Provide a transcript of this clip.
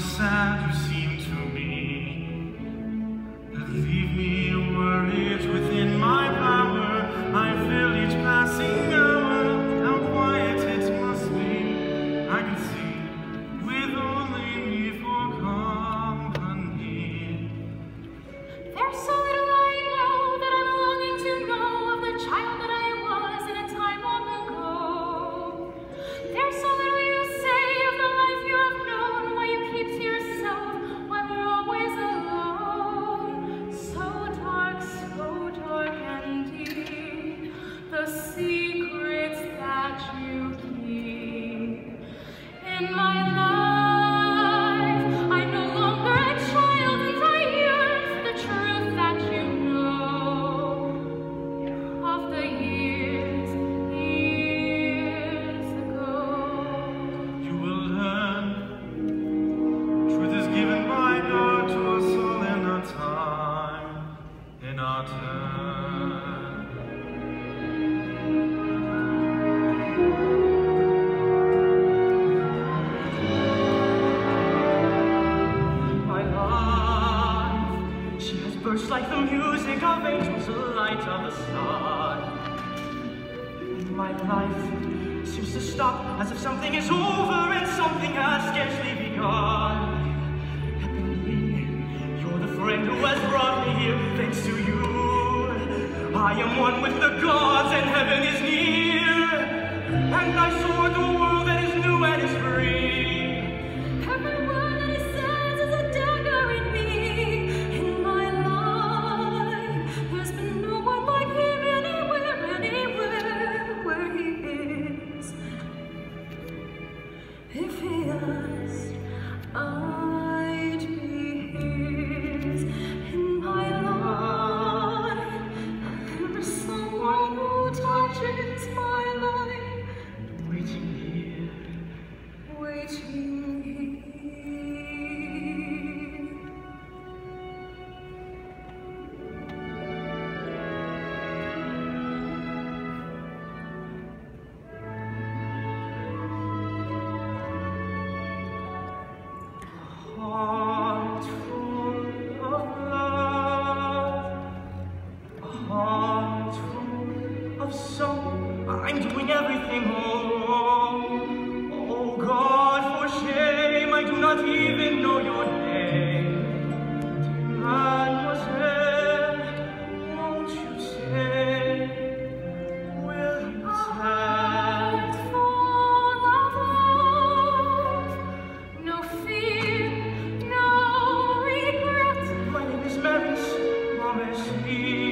sad to see. First like the music of angels, the light of the sun. My life seems to stop as if something is over and something has scarcely begun. Eponine, you're the friend who has brought me here, thanks to you. I am one with the gods and heaven is near. And I saw the world that is new and You.